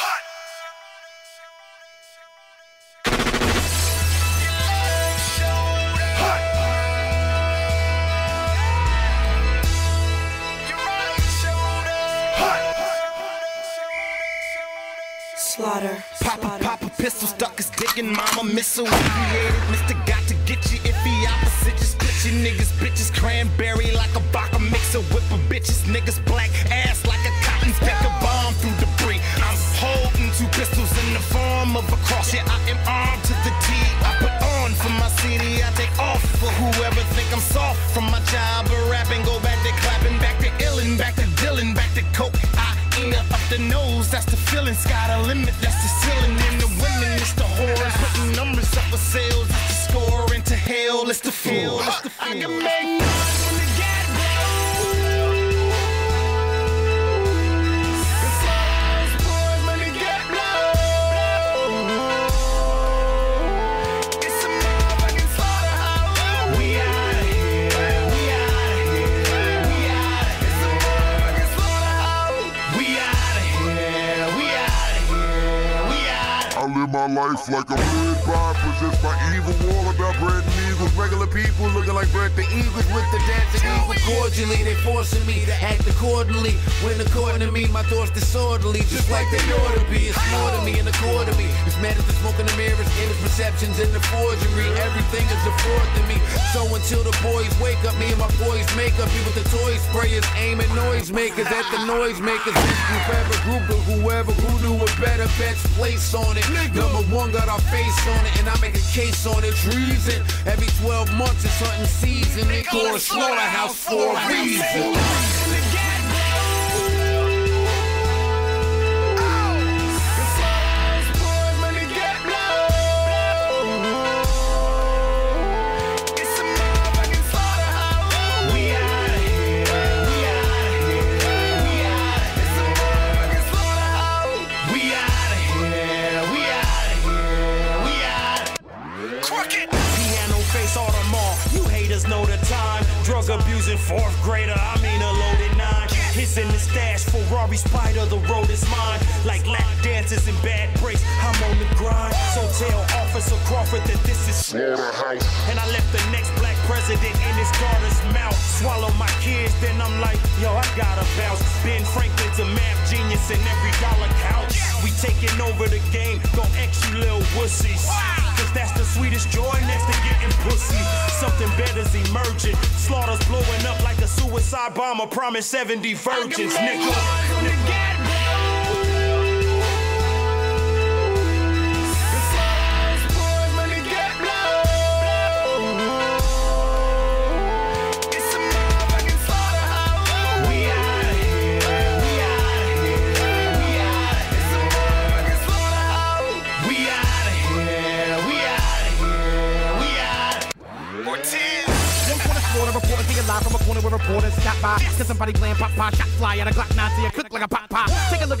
hot. Slaughter. Papa, Slaughter. papa, pistol stuck his dick in mama missile. Created Mr. Got to get you if he opposite. Just bitch you niggas, bitches, cranberry like a vodka mixer. Whip a bitches, niggas, From my job of rapping, go back to clapping, back to illin', back to Dylan, back to coke. I ain't up the nose, that's the feeling. Sky the limit, that's the ceiling. And the women, it's the whores. Putting numbers up for sales, it's the score. Into hell, it's the feel. It's the feel. I can make my life like a red bar, possessed by evil, all about bread and. Regular people looking like bread the eagles with the dancing eagle. cordially. They forcing me to act accordingly. When according to me, my thoughts disorderly, just like they ought to be. It's more to me and a core to me. It's mad at the smoke in the mirrors, in his perceptions, in the forgery. Everything is a fraud to me. So until the boys wake up, me and my boys make up. Be with the toy sprayers, aiming noise makers at the noise makers. This group ever group of whoever who do it better bets place on it. Number one got our face on it, and I make a case on it. Treason. Every 12 months it's hunting season. They call it slaughterhouse for a reason. Haters know the time. Drug abusing fourth grader, I mean a loaded nine. His in the stash, Ferrari Spider, the road is mine. Like lap dances and bad breaks, I'm on the grind. So tell Officer Crawford that this is Slaughterhouse. And I left the next black president in his daughter's mouth. Swallow my kids, then I'm like, yo, I gotta bounce. Ben Franklin's a math genius and every dollar counts. We taking over the game, don't X you little wussies. Something better's emerging. Slaughter's blowing up like a suicide bomber. Promise 70 virgins, nigga. Live from a corner where reporters stop by. Cause somebody playing pop pop, shot fly at a Glock 9 to you, cook like a pop pop. Take a look